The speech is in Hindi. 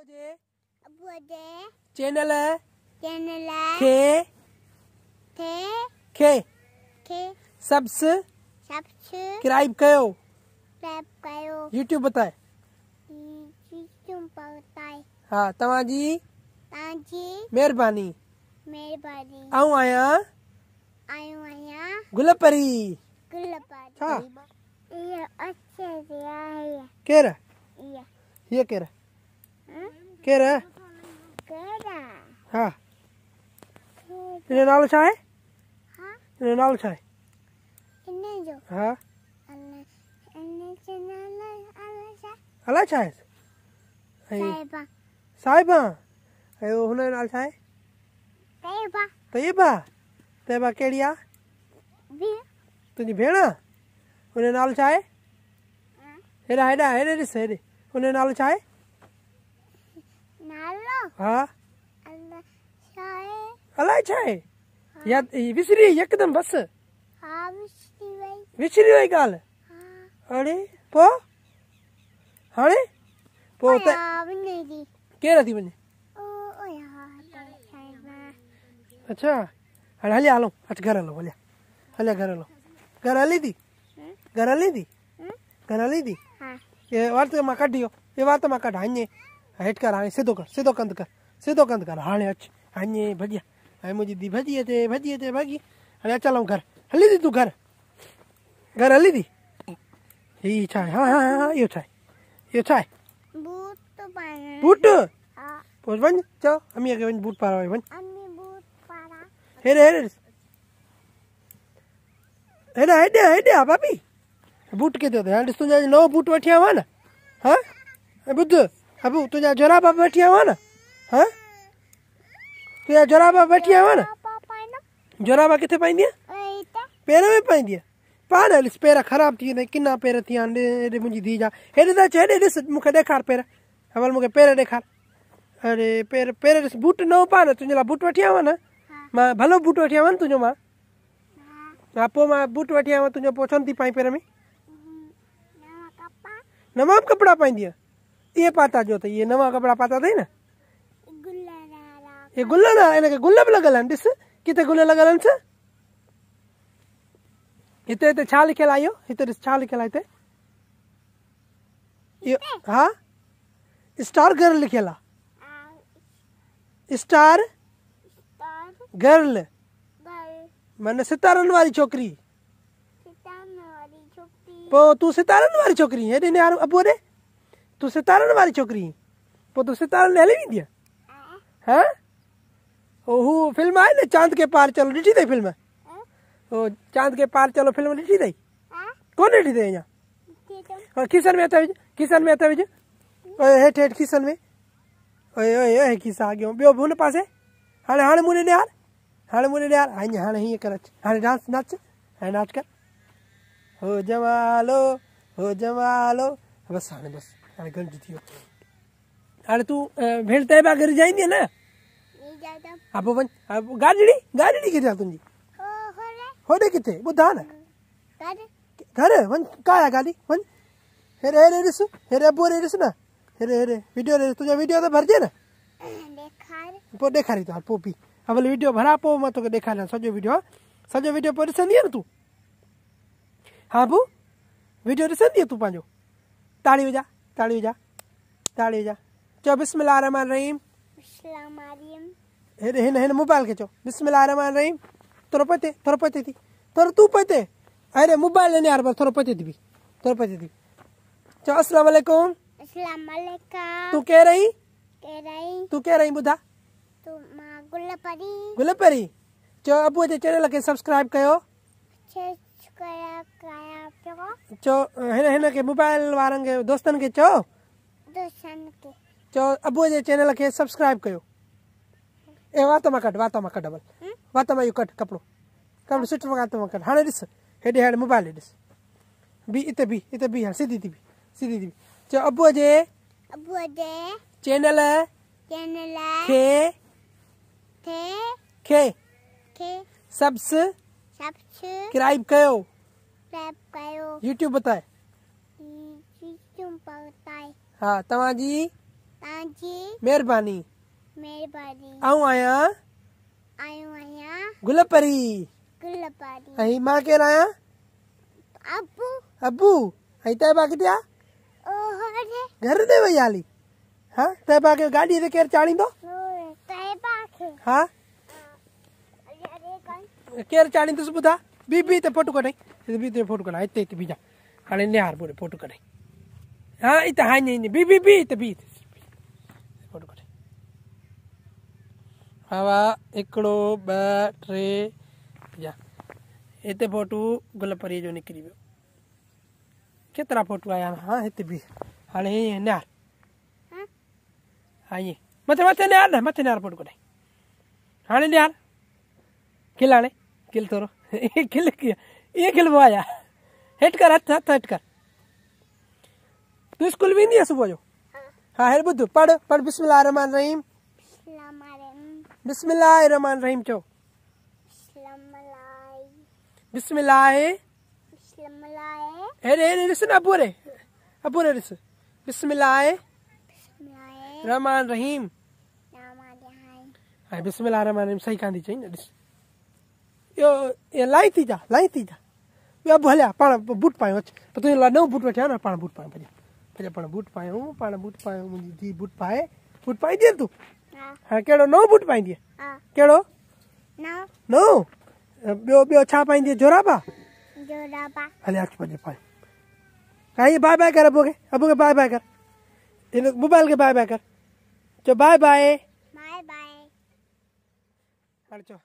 अबूअ जे चैनल चैनल खे। थे खे। खे। सब्सक्राइब कयो सब्सक्राइब कयो यूट्यूब बताए। यूट्यूब पताए हा तव्हांजी तव्हांजी महिरबानी। महिरबानी। आऊँ आयूं। आहियाँ गुलपरी। गुलबारी छा इहो अच्छे से आहे केरु? हीअ केरु? हं? केरु हा? हिन जो नालो हा हिन जो नालो छा आहे इन जो हा। अलाह इन जो नालो अलाह छा अलाए छा आहे ऐं साहिबा। साहिबा ऐं हुन जो नालो साहिबा तयबा। तयबा कहिड़ी आहे बि तुंहिंजी भेण? हुन जो नालो छा आहे हा? हेॾा हेॾा हेॾे ॾिस हुन जो नालो नालो हा? अलाए छा आहे या विसरी वई यकदमि बसि। हा विसरी वई विसरी वई ॻाल्हि हा। अड़े पोइ हाणे पोइ त केरु थी वञे अच्छा हाणे हलिया हलूं अचु घर हलूं हलिया हलिया घर हलूं। घर हली थी घर हली थी घर हली थी हा। ये वार त माँ कढी वियो ये वार त माँ कढ हाणे हेठि कर हाणे सिधो कर सिधो कंधु कर सिधो कंधु कर। हाणे अचु हाणे भॼिया हाणे मुंहिंजी धीउ भॼी अचे भॼी अचे भॼी हाणे अच हलूं घर। हली थी तूं घर? घर हली थी हीअ छा आहे हा हा हा इहो छा आहे इहो छा आहे बूट पाना बूट? हा। पोइ वञ चओ अमीअ खे वञ बूट पाराए वञ बूट पारा। हेॾे हेॾे हेॾा हेॾे हेॾे आहे भाभी। बूट किथे अथई हाणे ॾिस तुंहिंजा नओं बूट वठी आयो आहे न। हा? ॿुध अबू तुंहिंजा जोराबा बि वठी आयो आहे न? हा? तुंहिंजा जोराबा बि वठी आयो आहे न? पाना जोराबा किथे ओए त। पेर में पाईंदी आहे पाण ॾिस पेर ख़राबु थी वेंदा किना पेर थी विया आहिनि हेॾे मुंहिंजी धीउ जा। हेॾे त अच हेॾे ॾिस मूंखे ॾेखार पेर। हवल मूंखे पेर ॾेखार अरे पेर पेर ॾिस बूट न तुंहिंजे लाइ बूट वठी आहे न? माँ भलो बूट वठी आहे न तुंहिंजो माँ? हा। हा पोइ माँ बूट वठी आहियाँ तुंहिंजो पोइ छो थी पाई पेर में? नवां बि कपिड़ा पाईंदी इहे पाता जो त इहे नवां कपिड़ा पाता अथई न? गुलरारा इहे गुल न हिनखे गुल बि लॻल आहिनि ॾिस किथे गुल लॻल आहिनि छा हिते हिते छा लिखियलु आहे इहो हिते ॾिस छा लिखियलु आहे हिते इहो स्टार गर्ल आ आहे। स्टार? गर्ल। माना सितारनि वारी छोकिरी। सितान वाली छोकरी। पोइ तूं सितारनि वारी छोकिरी हेॾे निहार अबू ॾे तूं सितारनि वारी छोकिरी? पोइ तूं सितारनि ॾे हली आ हाँ। ओ हू फ़िल्म आहे न चाँद के पार चलो ॾिठी अथई फ़िल्म। ओ चाँद के पार चलो फ़िल्म अथई आ कोन ॾिठी अथई अञा ठीक है में हथ विझ खीसनि में हथ विझ ओए हेठि हेठि खीसनि में। ओए ओए ओए खीसा अॻियो ॿियो बि हुन पासे? हाणे हाणे मूं ॾे ॾियार हाणे मूं ॾे ॾियार हाणे हाणे हीअं कर। अच हाणे डांस नच। हाणे नाच कर। हो जमालो हो जमालो बसि हाणे बसि। हाणे गंज थी। वियो हाणे तूं अ, भेण तइबा घर जाईंदी न? ये ज़्यादा हा पोइ वञ हा पोइ गाॾड़ी गाॾड़ी किथे आहे तुंहिंजी हो हो रे। किथे? ॿुधा न कर घर। वञ का आहे गाॾी वञ हेॾे हेॾे ॾिस हेॾे अबू हेॾे ॾिस न। हेॾे हेॾे वीडियो ॾिस तुंहिंजो वीडियो त भरिजे न। देखार। पोइ ॾेखारी थो पोइ पी हा भले वीडियो भरा पोइ माँ तोखे ॾेखारियाँ सॼो वीडियो हा। सॼो वीडियो पोइ ॾिसंदीअ न तूं? हा बू वीडियो ॾिसंदीअ तूं पंहिंजो ताड़ी विझा ताड़ी विझा ताड़ी विझा चओ बिस्मिल्लाह रहमान रहीम हिन हिन मोबाइल खे चओ रहमान रहीम थोरो पते थोरो पते थी। थोरो तूं पते। अरे मोबाइल लेने यार बस थोरो पते थी बि थोरो पते थी। चओ अस्सलाम वालेकुम। इस्लाम वालेकुम। तूं केरु आई केराई तूं केरु आई ॿुधा तू माँ गुल परी गुल पहिरीं चओ अबूअ जे चैनल खे सब्सक्राइब कयो। कया कया? पियो चओ हिन हिन खे मोबाइल वारनि खे दोस्तनि खे चओ। दोस्तन के चओ अबूअ जे चैनल खे सब्सक्राइब कयो। ए वात माँ कढ वात माँ कढ भल हम्म? वात माँ इहो कढ कपिड़ो। कपिड़ो सुठो वात माँ कढ। हाणे ॾिस हेॾे हाणे मोबाइल ॾिस। बी हिते बी हिते बी हाणे सिधी थी बी सिधी थी बी। चओ अबूअ जे अबू दे चैनल चैनल खे थे खे थे सब्सक्राइब सब्सक्राइब कयो कयो यूट्यूब बताए। यूट्यूब पताए हा तव्हांजी तव्हांजी महिरबानी। महिरबानी। आऊँ आयूं। आहियाँ गुलपरी गुलपारी ऐं माँ केरु आहियाँ अबू अबू तैबा किथे आहे ओहरे घर ते वई हाली हा तैबा खे गाॾीअ ते केरु चाणींदो तैबा खे हा। केरु चाणींदुसि ॿुधा बी बी कढाई. हिते बी हिते फ़ोटो कढाई. हिते हिते बीजा. हाणे निहार बोले फ़ोटो कढाई. हा हिते हा ईअं ईअं बी बी बी हिते बी हिते फ़ोटो कढाई. हा वाह हिकिड़ो ॿ टे जा फोटू गुलपरीअ जो निकिरी वियो केतिरा फोटू आया? हा बी. हाणे हीअं निहार हाँ? हा ईअं मथे मथे निहार न मथे निहार फ़ोटो कढाई. हाणे निहार खिल हाणे खिल थोरो खिल कीअं ईअं खिलबो आहे छा हेठि कर हथु हथु हेठि कर। तूं स्कूल वेंदी आहे सुबुह जो हा। हेर ॿुध पढ़ पढ़। बिस्मिल्लाह रहमान रहीम। बिस्मिल्लाह रहमान रहीम चओ सलामलाई बिस्मिल्लाह। हेरे हेरे ॾिस न अबू रे अबू रे ॾिस बिस्मिल्लाह रहमान रहीम। बिस्मिल्लाह रहमान रहीम। सही कान थी चई न ॾिस इहो लाई थी जा लाई थी जा अबू हलिया पाण बूट पायूं पर तुंहिंजे लाइ नओं बूट वठिया न पाण बूट पायूं भॼा भॼा पाण बूट पायूं पाण बूट पायूं मुंहिंजी धीउ बूट पाए बूट पाईंदी तूं हाँ कहिड़ो नओं बूट पाईंदी हाँ कहिड़ो नौ नओं ॿियो ॿियो छा पाईंदी जोराबा हले अच पंहिंजे पाए काई बाय बाय कर अबू खे अबू खे बाय बाय कर हिन मोबाइल खे बाय बाय कर चो बाय बाय बाय बाय हाणे चओ